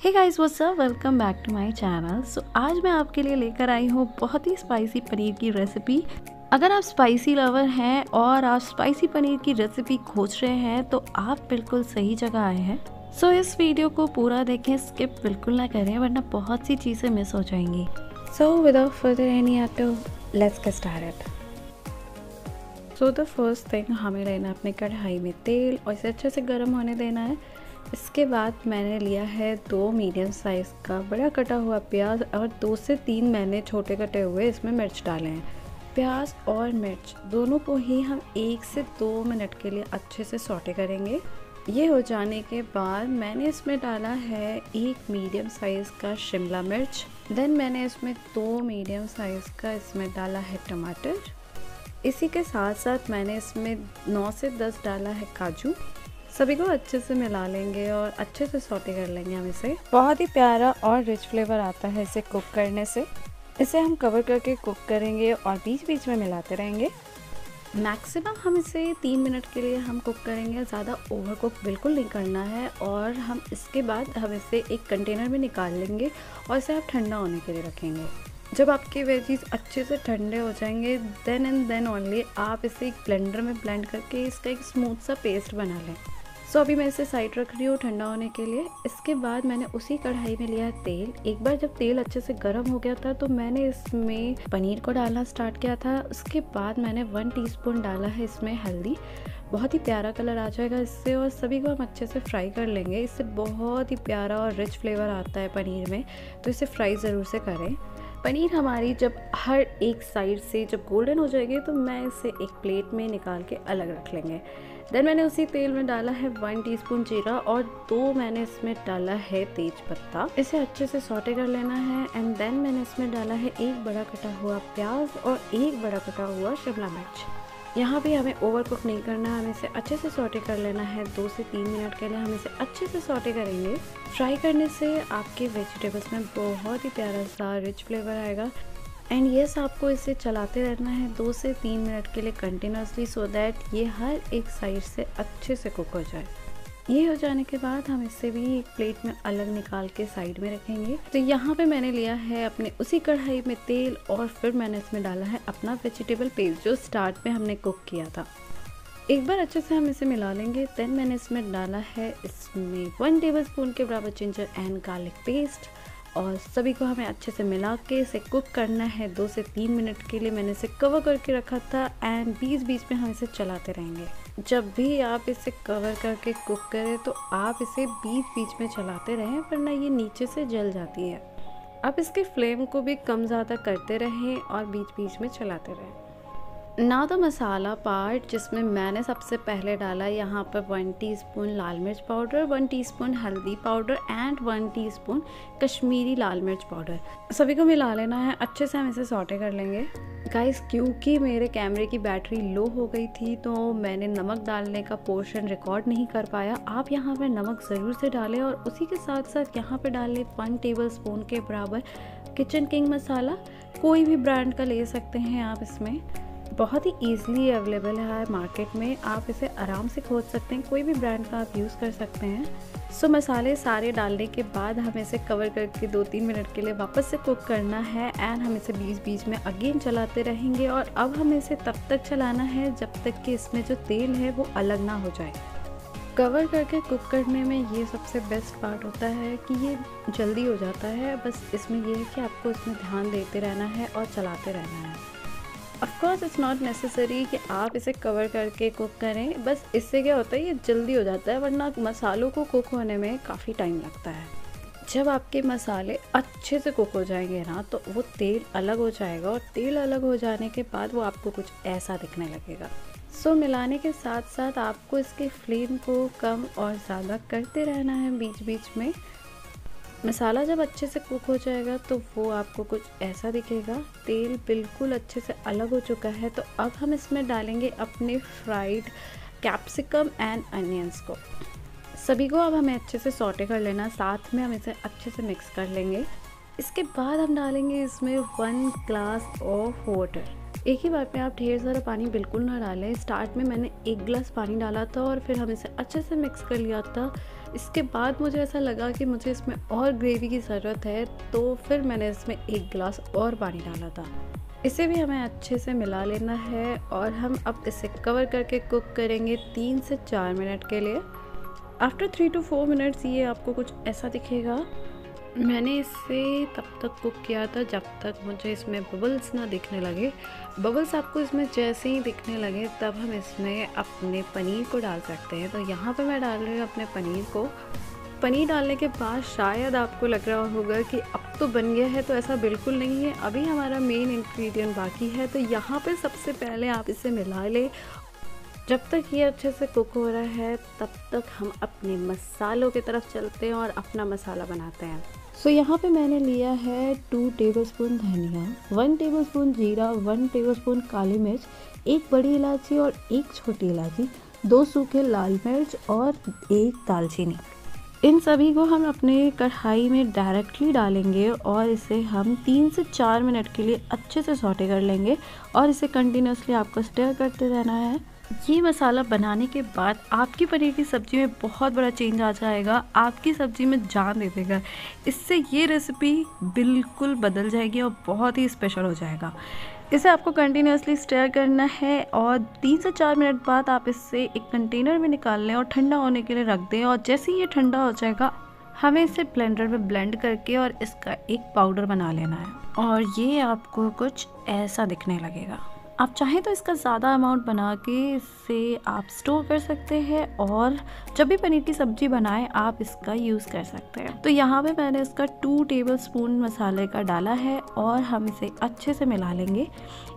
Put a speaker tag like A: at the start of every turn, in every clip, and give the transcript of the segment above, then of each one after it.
A: Hey guys what's up welcome back to my channel so आज मैं आपके लिए लेकर आई हूँ बहुत ही स्पाइसी पनीर की रेसिपी अगर आप स्पाइसी लवर हैं और आप स्पाइसी पनीर की रेसिपी खोज रहे हैं तो आप बिल्कुल सही जगह आए हैं। सो so, इस वीडियो को पूरा देखें स्किप बिल्कुल ना करें वरना बहुत सी चीज़ें मिस हो जाएँगी। So without further any ado let's get started so the first thing हमें लेना अपने कढ़ाई में तेल और इसे अच्छे से गर्म होने देना है। इसके बाद मैंने लिया है दो मीडियम साइज़ का बड़ा कटा हुआ प्याज और दो से तीन मैंने छोटे कटे हुए इसमें मिर्च डाले हैं। प्याज और मिर्च दोनों को ही हम एक से दो मिनट के लिए अच्छे से सोटे करेंगे। ये हो जाने के बाद मैंने इसमें डाला है एक मीडियम साइज़ का शिमला मिर्च। देन मैंने इसमें दो मीडियम साइज़ का इसमें डाला है टमाटर। इसी के साथ साथ मैंने इसमें नौ से दस डाला है काजू। सभी को अच्छे से मिला लेंगे और अच्छे से सोटे कर लेंगे हम इसे। बहुत ही प्यारा और रिच फ्लेवर आता है इसे कुक करने से। इसे हम कवर करके कुक करेंगे और बीच बीच में मिलाते रहेंगे। मैक्सिमम हम इसे तीन मिनट के लिए हम कुक करेंगे ज़्यादा ओवर कुक बिल्कुल नहीं करना है और हम इसके बाद हम इसे एक कंटेनर में निकाल लेंगे और इसे आप ठंडा होने के लिए रखेंगे। जब आपके वेजीज अच्छे से ठंडे हो जाएँगे देन एंड देन ओनली आप इसे एक ब्लेंडर में ब्लेंड करके इसका एक स्मूथ सा पेस्ट बना लें। सो अभी मैं इसे साइड रख रही हूँ ठंडा होने के लिए। इसके बाद मैंने उसी कढ़ाई में लिया तेल। एक बार जब तेल अच्छे से गर्म हो गया था तो मैंने इसमें पनीर को डालना स्टार्ट किया था। उसके बाद मैंने वन टीस्पून डाला है इसमें हल्दी। बहुत ही प्यारा कलर आ जाएगा इससे और सभी को हम अच्छे से फ्राई कर लेंगे। इससे बहुत ही प्यारा और रिच फ्लेवर आता है पनीर में। तो इसे फ्राई ज़रूर से करें। पनीर हमारी जब हर एक साइड से जब गोल्डन हो जाएगी तो मैं इसे एक प्लेट में निकाल के अलग रख लेंगे। देन मैंने उसी तेल में डाला है वन टीस्पून जीरा और दो मैंने इसमें डाला है तेज पत्ता। इसे अच्छे से सोटे कर लेना है एंड देन मैंने इसमें डाला है एक बड़ा कटा हुआ प्याज और एक बड़ा कटा हुआ शिमला मिर्च। यहाँ भी हमें ओवर कुक नहीं करना है हमें इसे अच्छे से सॉटे कर लेना है। दो से तीन मिनट के लिए हम इसे अच्छे से सॉटे करेंगे। फ्राई करने से आपके वेजिटेबल्स में बहुत ही प्यारा सा रिच फ्लेवर आएगा। एंड यस yes, आपको इसे चलाते रहना है दो से तीन मिनट के लिए कंटिन्यूसली सो दैट ये हर एक साइड से अच्छे से कुक हो जाए। ये हो जाने के बाद हम इसे भी एक प्लेट में अलग निकाल के साइड में रखेंगे। तो यहाँ पे मैंने लिया है अपने उसी कढ़ाई में तेल और फिर मैंने इसमें डाला है अपना वेजिटेबल पेस्ट जो स्टार्ट में हमने कुक किया था। एक बार अच्छे से हम इसे मिला लेंगे देन मैंने इसमें डाला है इसमें वन टेबल स्पून के बराबर जिंजर एंड गार्लिक पेस्ट और सभी को हमें अच्छे से मिला के इसे कुक करना है। दो से तीन मिनट के लिए मैंने इसे कवर करके रखा था एंड बीच बीच में हम इसे चलाते रहेंगे। जब भी आप इसे कवर करके कुक करें तो आप इसे बीच बीच में चलाते रहें, वरना ये नीचे से जल जाती है। आप इसके फ्लेम को भी कम ज़्यादा करते रहें और बीच बीच में चलाते रहें। ना तो मसाला पार्ट, जिसमें मैंने सबसे पहले डाला यहाँ पर वन टीस्पून लाल मिर्च पाउडर वन टीस्पून हल्दी powder and one teaspoon Kashmiri लाल मिर्च पाउडर। सभी को मिला लेना है, अच्छे से हम इसे सॉटे कर लेंगे। गाइस क्योंकि मेरे कैमरे की बैटरी लो हो गई थी तो मैंने नमक डालने का पोर्शन रिकॉर्ड नहीं कर पाया। आप यहाँ पर नमक ज़रूर से डालें और उसी के साथ साथ यहाँ पर डालें वन टेबल स्पून के बराबर किचन किंग मसाला कोई भी ब्रांड का ले सकते हैं आप इसमें। बहुत ही ईजिली अवेलेबल है मार्केट में। आप इसे आराम से खोज सकते हैं, कोई भी ब्रांड का आप यूज़ कर सकते हैं। सो मसाले सारे डालने के बाद हमें इसे कवर करके दो तीन मिनट के लिए वापस से कुक करना है एंड हम इसे बीच बीच में अगेन चलाते रहेंगे और अब हमें इसे तब तक चलाना है जब तक कि इसमें जो तेल है वो अलग ना हो जाए। कवर करके कुक करने में ये सबसे बेस्ट पार्ट होता है कि ये जल्दी हो जाता है। बस इसमें यह है कि आपको इसमें ध्यान देते रहना है और चलाते रहना है। ऑफकोर्स इट्स नॉट नेसेसरी कि आप इसे कवर करके कुक करें। बस इससे क्या होता है ये जल्दी हो जाता है वरना मसालों को कुक होने में काफ़ी टाइम लगता है। जब आपके मसाले अच्छे से कुक हो जाएँगे ना तो वो तेल अलग हो जाएगा और तेल अलग हो जाने के बाद वो आपको कुछ ऐसा दिखने लगेगा। सो so, मिलाने के साथ साथ आपको इसके फ्लेम को कम और ज़्यादा करते रहना है बीच बीच में। मसाला जब अच्छे से कुक हो जाएगा तो वो आपको कुछ ऐसा दिखेगा। तेल बिल्कुल अच्छे से अलग हो चुका है तो अब हम इसमें डालेंगे अपने फ्राइड कैप्सिकम एंड अनियंस को। सभी को अब हमें अच्छे से सॉटे कर लेना साथ में हम इसे अच्छे से मिक्स कर लेंगे। इसके बाद हम डालेंगे इसमें वन ग्लास ऑफ़ वाटर एक ही बार में आप ढेर सारा पानी बिल्कुल ना डालें। स्टार्ट में मैंने एक गिलास पानी डाला था और फिर हम इसे अच्छे से मिक्स कर लिया था। इसके बाद मुझे ऐसा लगा कि मुझे इसमें और ग्रेवी की ज़रूरत है तो फिर मैंने इसमें एक गिलास और पानी डाला था। इसे भी हमें अच्छे से मिला लेना है और हम अब इसे कवर करके कुक करेंगे तीन से चार मिनट के लिए। After three to four minutes ये आपको कुछ ऐसा दिखेगा मैंने इसे तब तक कुक किया था जब तक मुझे इसमें बबल्स ना दिखने लगे। बबल्स आपको इसमें जैसे ही दिखने लगे, तब हम इसमें अपने पनीर को डाल सकते हैं। तो यहाँ पे मैं डाल रही हूँ अपने पनीर को। पनीर डालने के बाद शायद आपको लग रहा होगा कि अब तो बन गया है तो ऐसा बिल्कुल नहीं है। अभी हमारा मेन इंग्रेडिएंट बाकी है तो यहाँ पे सबसे पहले आप इसे मिला लें। जब तक ये अच्छे से कुक हो रहा है, तब तक हम अपने मसालों की तरफ़ चलते हैं और अपना मसाला बनाते हैं। सो so, यहाँ पे मैंने लिया है टू टेबलस्पून धनिया वन टेबलस्पून जीरा वन टेबलस्पून काली मिर्च एक बड़ी इलायची और एक छोटी इलायची दो सूखे लाल मिर्च और एक दालचीनी। इन सभी को हम अपने कढ़ाई में डायरेक्टली डालेंगे और इसे हम तीन से चार मिनट के लिए अच्छे से सॉटे कर लेंगे और इसे कंटिन्यूसली आपको स्टेयर करते रहना है। ये मसाला बनाने के बाद आपकी पनीर की सब्ज़ी में बहुत बड़ा चेंज आ जाएगा। आपकी सब्ज़ी में जान दे देगा। इससे ये रेसिपी बिल्कुल बदल जाएगी और बहुत ही स्पेशल हो जाएगा। इसे आपको कंटिन्यूसली स्टेयर करना है और तीन से चार मिनट बाद आप इससे एक कंटेनर में निकाल लें और ठंडा होने के लिए रख दें और जैसे ही ये ठंडा हो जाएगा, हमें इसे ब्लेंडर में ब्लेंड करके और इसका एक पाउडर बना लेना है। और ये आपको कुछ ऐसा दिखने लगेगा। आप चाहें तो इसका ज़्यादा अमाउंट बना के इसे आप स्टोर कर सकते हैं और जब भी पनीर की सब्ज़ी बनाएँ, आप इसका यूज़ कर सकते हैं। तो यहाँ पे मैंने इसका टू टेबल स्पून मसाले का डाला है और हम इसे अच्छे से मिला लेंगे।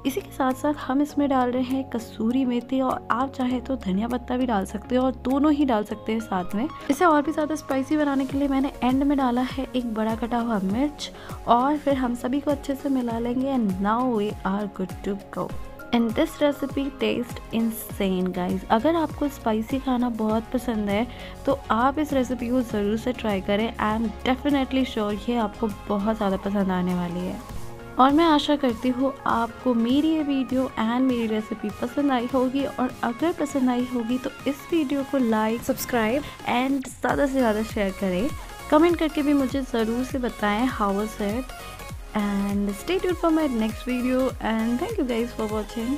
A: इसी के साथ साथ हम इसमें डाल रहे हैं कसूरी मेथी और आप चाहें तो धनिया पत्ता भी डाल सकते हो और दोनों ही डाल सकते हैं साथ में। इसे और भी ज़्यादा स्पाइसी बनाने के लिए मैंने एंड में डाला है एक बड़ा कटा हुआ मिर्च और फिर हम सभी को अच्छे से मिला लेंगे। And now we are good to go and this recipe taste insane guys अगर आपको स्पाइसी खाना बहुत पसंद है तो आप इस रेसिपी को ज़रूर से ट्राई करें. आई एम डेफिनेटली श्योर ये आपको बहुत ज़्यादा पसंद आने वाली है. और मैं आशा करती हूँ आपको मेरी ये वीडियो एंड मेरी रेसिपी पसंद आई होगी. और अगर पसंद आई होगी तो इस वीडियो को लाइक सब्सक्राइब एंड ज़्यादा से ज़्यादा शेयर करें. कमेंट करके भी मुझे ज़रूर से बताएँ how is it and stay tuned for my next video and thank you guys for watching